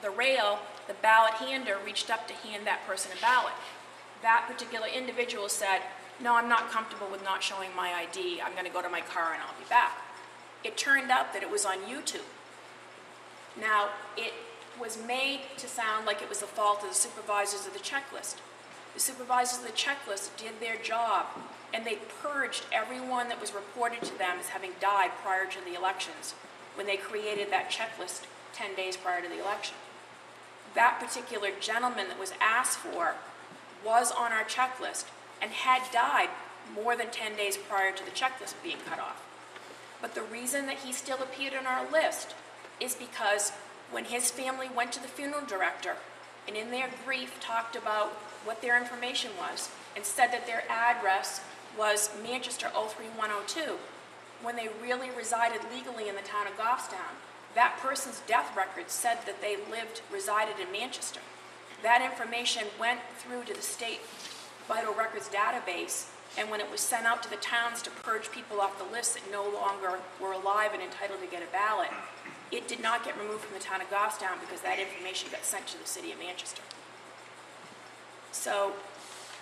the rail, the ballot hander reached up to hand that person a ballot. That particular individual said, no, I'm not comfortable with not showing my ID, I'm gonna go to my car and I'll be back. It turned out that it was on YouTube. Now, it was made to sound like it was the fault of the supervisors of the checklist. The supervisors of the checklist did their job, and they purged everyone that was reported to them as having died prior to the elections when they created that checklist 10 days prior to the election. That particular gentleman that was asked for was on our checklist and had died more than 10 days prior to the checklist being cut off. But the reason that he still appeared on our list is because when his family went to the funeral director and in their grief talked about what their information was, and said that their address was Manchester 03102, when they really resided legally in the town of Goffstown. That person's death record said that they lived, resided in Manchester. That information went through to the state vital records database, and when it was sent out to the towns to purge people off the list that no longer were alive and entitled to get a ballot, it did not get removed from the town of Goffstown because that information got sent to the city of Manchester. So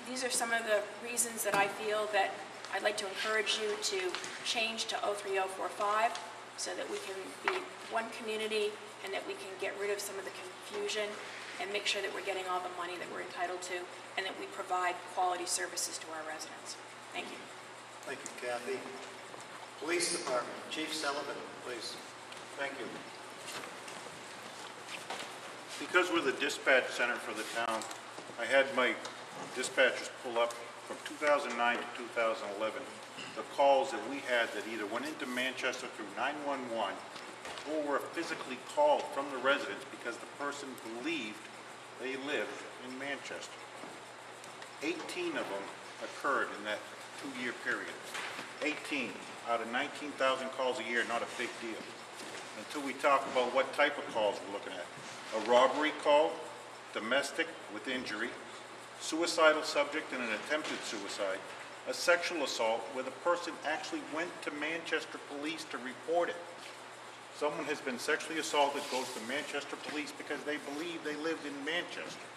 these are some of the reasons that I feel that I'd like to encourage you to change to 03045 so that we can be one community and that we can get rid of some of the confusion and make sure that we're getting all the money that we're entitled to and that we provide quality services to our residents. Thank you. Thank you, Kathy. Police Department, Chief Sullivan, please. Thank you. Because we're the dispatch center for the town, I had my dispatchers pull up from 2009 to 2011, the calls that we had that either went into Manchester through 911 or were physically called from the residents because the person believed they lived in Manchester. 18 of them occurred in that two-year period. 18 out of 19,000 calls a year, not a big deal. Until we talk about what type of calls we're looking at. A robbery call, domestic with injury, suicidal subject and an attempted suicide, a sexual assault where the person actually went to Manchester Police to report it. Someone has been sexually assaulted, goes to Manchester Police because they believe they lived in Manchester.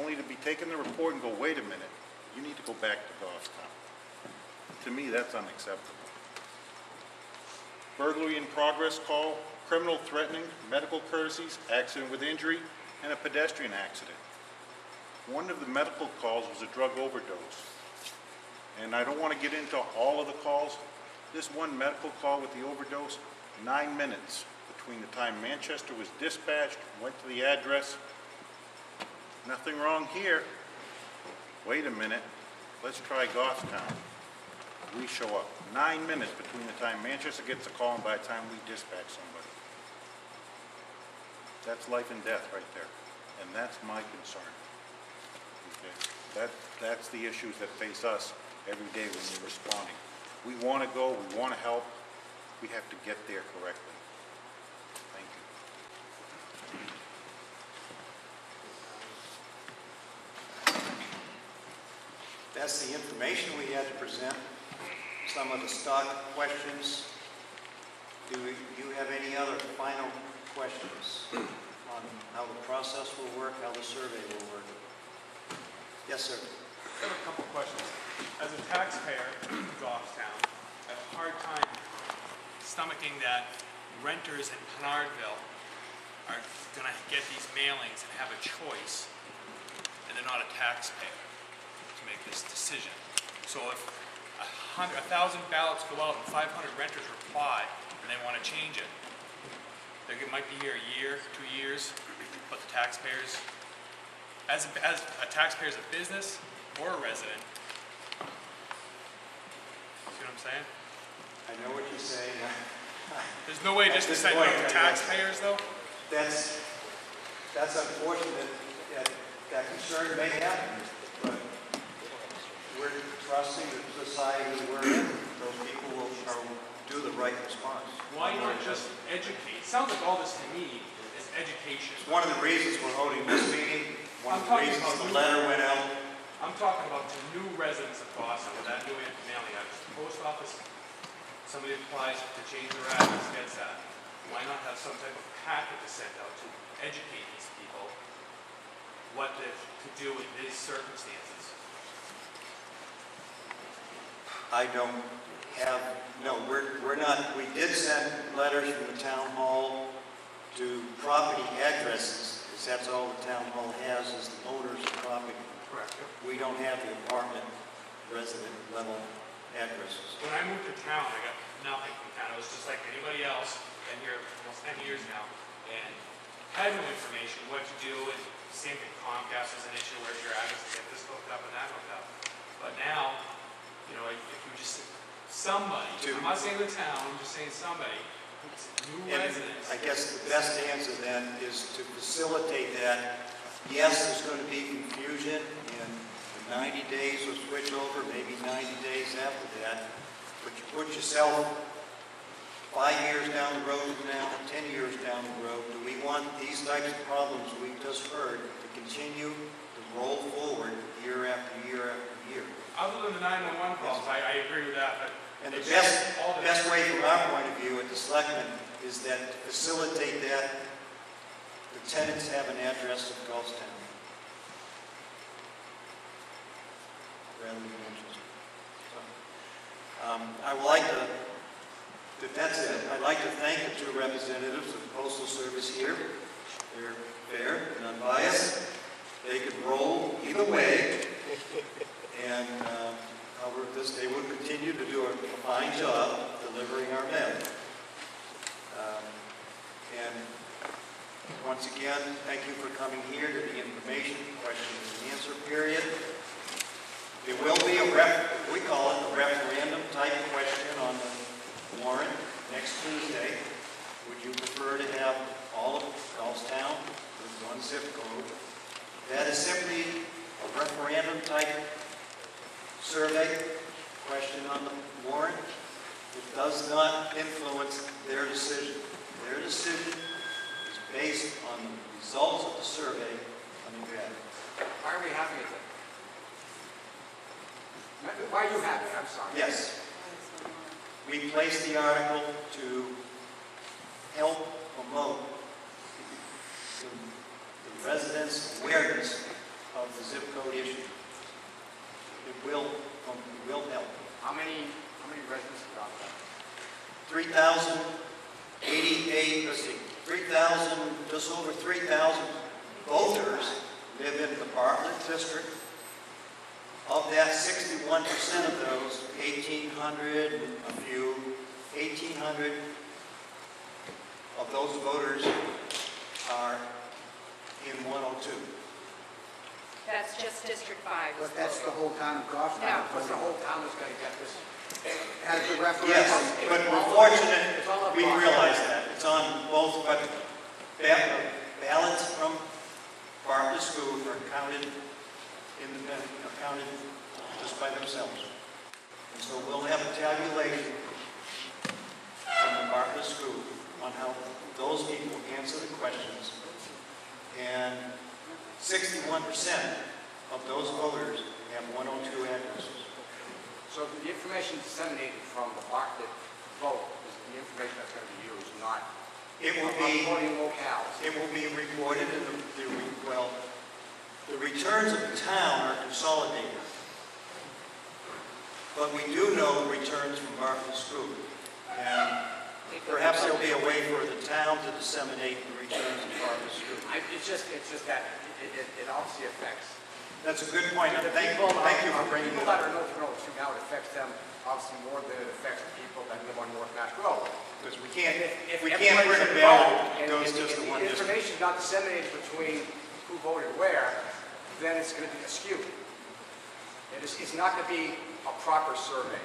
Only to be taken the report and go, wait a minute, you need to go back to Goffstown. To me, that's unacceptable. Burglary in progress call, criminal threatening, medical courtesies, accident with injury, and a pedestrian accident. One of the medical calls was a drug overdose. And I don't want to get into all of the calls. This one medical call with the overdose, nine minutes between the time Manchester was dispatched, went to the address. Nothing wrong here. Wait a minute, let's try Goffstown. We show up. Nine minutes between the time Manchester gets a call and by the time we dispatch somebody. That's life and death right there. And that's my concern. Okay? That, that's the issues that face us every day when we're responding. We want to go, we want to help, we have to get there correctly. Thank you. That's the information we had to present. Some of the stock questions. Do you have any other final questions on how the process will work, how the survey will work? Yes, sir. I have a couple questions. As a taxpayer in Goffstown, I have a hard time stomaching that renters in Pinardville are gonna get these mailings and have a choice, and they're not a taxpayer to make this decision. So if a hundred, a thousand ballots go out and five hundred renters reply, and they wanna change it, they might be here a year, two years, but the taxpayers as a, as a taxpayer, as a business or a resident. See what I'm saying? I know what you're saying. There's no way just to say no to taxpayers though? That's, that's unfortunate, that, that concern may happen, we're trusting the society we're in, those people will, are, do the right response. Why not just educate? Sounds like all this to me is education. It's one of the reasons we're holding this meeting, one of I'm the reasons the letter went out. I'm talking about to new residents of Boston that new mailing address. The Post office, somebody applies to change their address, gets that. Why not have some type of packet to send out to educate these people what to, to do in these circumstances? I don't have, no, we're, we're not, we did send letters from the town hall to property addresses, because that's all the town hall has, is the owners of property. Correct. We don't have the apartment resident level addresses. When I moved to town, I got nothing from town. I was just like anybody else, been here almost ten years now, and had no information, what to do, and same thing, Comcast was an issue, where's your address, to get this hooked up and that hooked up. But now, you know, if you just, somebody, I'm not saying the town, I'm just saying somebody, new And residents. I guess the best answer then is to facilitate that Yes, there's going to be confusion, the 90 days will switch over, maybe 90 days after that. But you put yourself five years down the road now, 10 years down the road, do we want these types of problems we've just heard to continue to roll forward year after year after year? Other than the 911 calls, I, I agree with that, but. And the best, all the- best way from our point of view at the selectmen is that to facilitate that, the tenants have an address of Goffstown. Rather than Manchester. So, Um, I would like to, if that's it, I'd like to thank the two representatives of the Postal Service here. They're fair and unbiased. They could roll either way. And, um, however, this, they will continue to do a fine job delivering our mail. Um, And once again, thank you for coming here to the information, question and answer period. There will be a ref, we call it a referendum type question on the warrant next Tuesday. Would you prefer to have all of Goffstown with one zip code? That is simply a referendum type survey, question on the warrant. It does not influence their decision. Their decision is based on the results of the survey coming back. Why are we having it? Why are you having it? I'm sorry. Yes. We placed the article to help promote the the residents' awareness of the zip code issue. It will, it will help. How many, how many residents have got that? 3,088, let's see, 3,000, just over 3,000 voters live in the Bartlett district. Of that, 61% of those, 1,800, a few, 1,800 of those voters are in 102. That's just District 5. But that's the whole town of No, Goffstown. What's the whole town is going to get this? Has the referendum. Yes, but we're fortunate, we realize that. It's on both, but ballots from Bartlett School are counted independent, are counted just by themselves. And so we'll have a tabulation from the Bartlett School on how those people answer the questions. And sixty-one percent of those voters have one oh two addresses. So the information disseminated from the Bartlett vote is the information that's going to be used, not It will be. voting locales. It will be reported in the, the, re- well, the returns of the town are consolidated. But we do know the returns from Bartlett School. And perhaps there'll be a way for the town to disseminate the returns of Bartlett School. I- It's just, it's just that it, it, it obviously affects. That's a good point. point, and The thank, people, thank you uh, for bringing it People that up. are North Grove, see now it affects them obviously more than it affects the people that live on North Mast Road. Because we can't, If we can't bring a everybody's bill that and- goes and- just to and one The district. information not disseminated between who voted where, then it's going to be skewed. It is, it's not going to be a proper survey.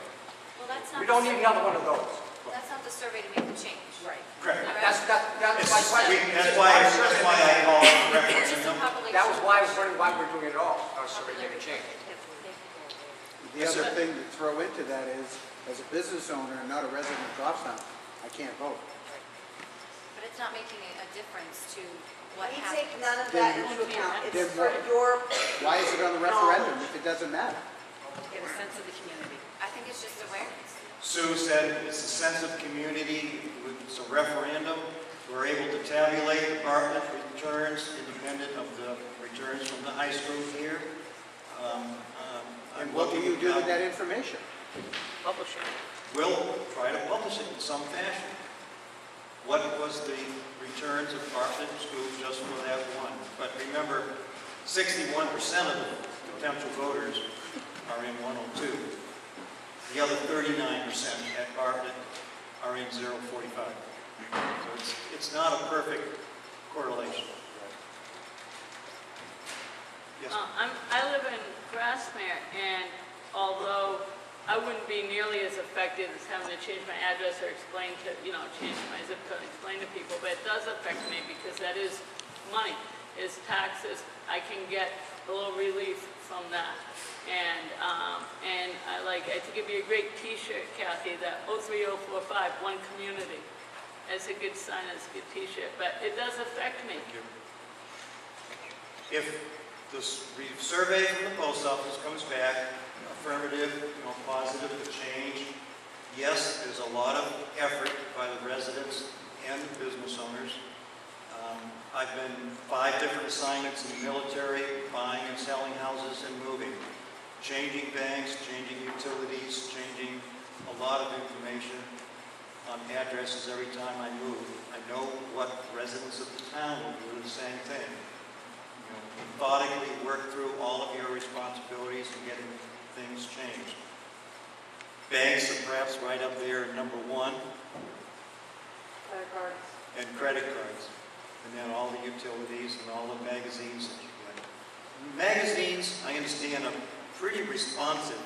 Well, that's not. We don't need survey- another one of those. That's not the survey to make the change. Right. Correct. That's, that, that's my It's- question. we- That's why, that's why I call it a just a referendum. population. That was why I was wondering why we're doing it at all, not a survey to make a change. The other thing to throw into that is, as a business owner and not a resident of Goffstown, I can't vote. But it's not making a a difference to what We happens. take none of that into account. It's for your Why is it on the referendum if it doesn't matter? Get a sense of the community. I think it's just awareness. Sue said it's a sense of community, it's a referendum. We're able to tabulate the returns independent of the returns from the high school here. Um, um, And what do you do with that information? Publish it. We'll try to publish it in some fashion. What was the returns of Bartlett School just for that one? But remember, sixty-one percent of the potential voters are in one oh two. The other thirty-nine percent at Bartlett are in zero forty-five. So it's, it's not a perfect correlation. Yes, Uh, I'm, I live in Grasmere, and although I wouldn't be nearly as affected as having to change my address or explain to, you know, change my zip code, explain to people, but it does affect me because that is money. is taxes, I can get a little relief from that. And, um, and I like, I think it'd be a great T-shirt, Kathy, that 03045, one community. It's a good sign, it's a good T-shirt, but it does affect me. If this re- survey from the post office comes back affirmative, you know, positive to change, yes, there's a lot of effort by the residents and the business owners. Um, I've been five different assignments in the military, buying and selling houses and moving, changing banks, changing utilities, changing a lot of information on addresses every time I move. I know what residents of the town will do the same thing you know, methodically work through all of your responsibilities and getting things changed. Banks are perhaps right up there, number one, Credit cards. and credit cards. And then all the utilities and all the magazines that you get. Magazines, I understand, are pretty responsive.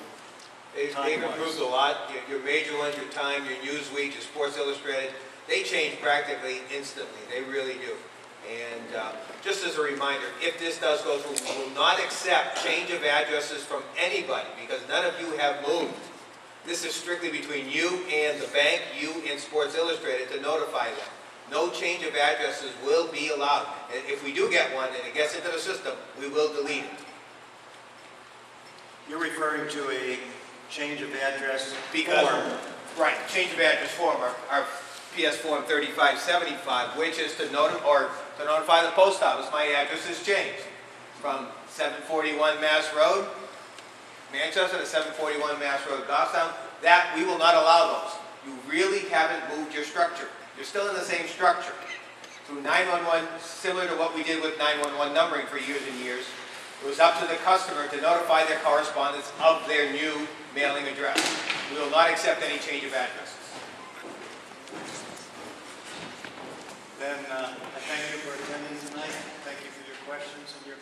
They've, they've improved a lot. Your, your major ones, your Time, your Newsweek, your Sports Illustrated, they change practically instantly. They really do. And uh, just as a reminder, if this does go through, we will not accept change of addresses from anybody because none of you have moved. This is strictly between you and the bank, you and Sports Illustrated to notify them. No change of addresses will be allowed. And if we do get one and it gets into the system, we will delete it. You're referring to a change of address Because, form. right, change of address form, our, our PS form 3575, which is to notify, or to notify the post office, my address has changed from 741 Mast Road, Manchester to 741 Mast Road, Goffstown. That, we will not allow those. You really haven't moved your structure. You're still in the same structure. Through 911, similar to what we did with 911 numbering for years and years, it was up to the customer to notify their correspondents of their new mailing address. We will not accept any change of addresses. Then uh, I thank you for attending tonight. Thank you for your questions and your